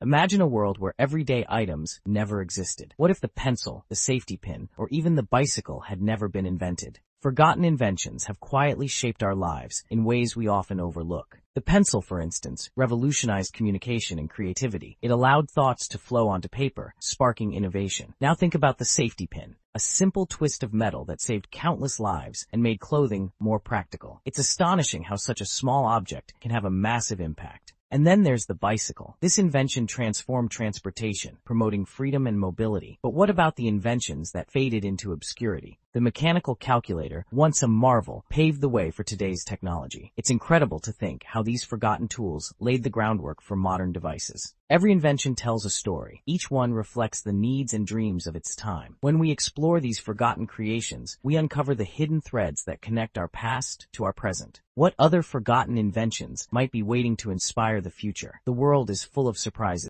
Imagine a world where everyday items never existed. What if the pencil, the safety pin, or even the bicycle had never been invented? Forgotten inventions have quietly shaped our lives in ways we often overlook. The pencil, for instance, revolutionized communication and creativity. It allowed thoughts to flow onto paper, sparking innovation. Now think about the safety pin, a simple twist of metal that saved countless lives and made clothing more practical. It's astonishing how such a small object can have a massive impact. And then there's the bicycle. This invention transformed transportation, promoting freedom and mobility. But what about the inventions that faded into obscurity? The mechanical calculator, once a marvel, paved the way for today's technology. It's incredible to think how these forgotten tools laid the groundwork for modern devices. Every invention tells a story. Each one reflects the needs and dreams of its time. When we explore these forgotten creations, we uncover the hidden threads that connect our past to our present. What other forgotten inventions might be waiting to inspire the future? The world is full of surprises.